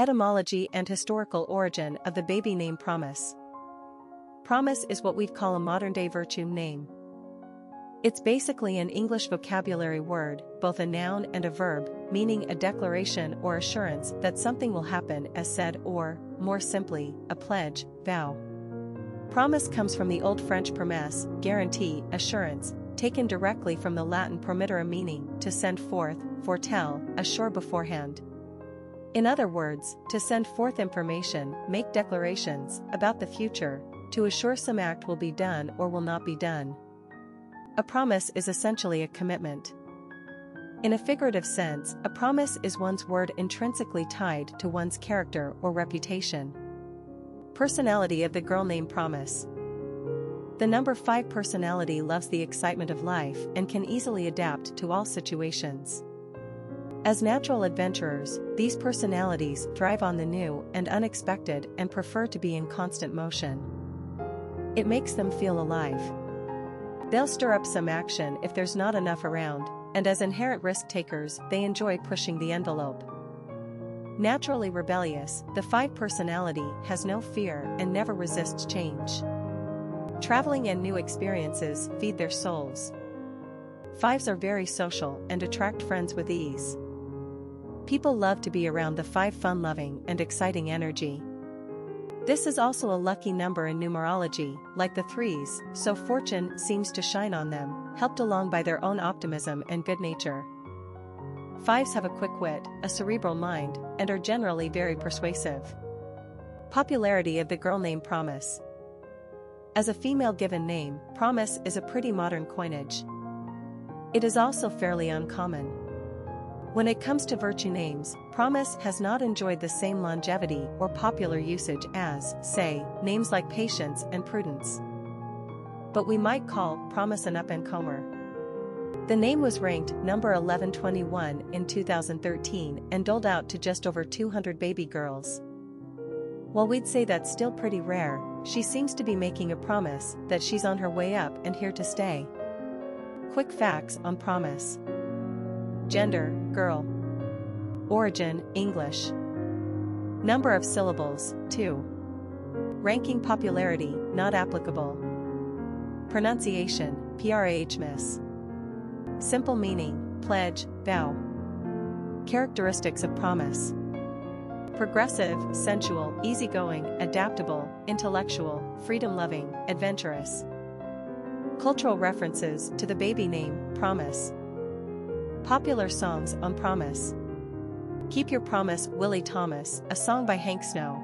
Etymology and historical origin of the baby name Promise. Promise is what we'd call a modern-day virtue name. It's basically an English vocabulary word, both a noun and a verb, meaning a declaration or assurance that something will happen as said or, more simply, a pledge, vow. Promise comes from the Old French promesse, guarantee, assurance, taken directly from the Latin promittere meaning to send forth, foretell, assure beforehand. In other words, to send forth information, make declarations about the future, to assure some act will be done or will not be done. A promise is essentially a commitment. In a figurative sense, a promise is one's word intrinsically tied to one's character or reputation. Personality of the girl named Promise. The number 5 personality loves the excitement of life and can easily adapt to all situations. As natural adventurers, these personalities thrive on the new and unexpected and prefer to be in constant motion. It makes them feel alive. They'll stir up some action if there's not enough around, and as inherent risk takers, they enjoy pushing the envelope. Naturally rebellious, the 5 personality has no fear and never resists change. Traveling and new experiences feed their souls. Fives are very social and attract friends with ease. People love to be around the 5 fun loving and exciting energy. This is also a lucky number in numerology, like the threes, so fortune seems to shine on them, helped along by their own optimism and good nature. Fives have a quick wit, a cerebral mind, and are generally very persuasive. Popularity of the girl name Promise. As a female given name, Promise is a pretty modern coinage. It is also fairly uncommon. When it comes to virtue names, promise has not enjoyed the same longevity or popular usage as, say, names like patience and prudence. But we might call promise an up and comer. The name was ranked number 1121 in 2013 and doled out to just over 200 baby girls. While we'd say that's still pretty rare, she seems to be making a promise that she's on her way up and here to stay. Quick facts on promise. Gender, girl. Origin, English. Number of syllables, 2. Ranking popularity, not applicable. Pronunciation, PRAH miss. Simple meaning, pledge, vow. Characteristics of promise. Progressive, sensual, easygoing, adaptable, intellectual, freedom-loving, adventurous. Cultural references to the baby name, Promise. Popular songs on Promise. Keep Your Promise Willie Thomas, a song by Hank Snow,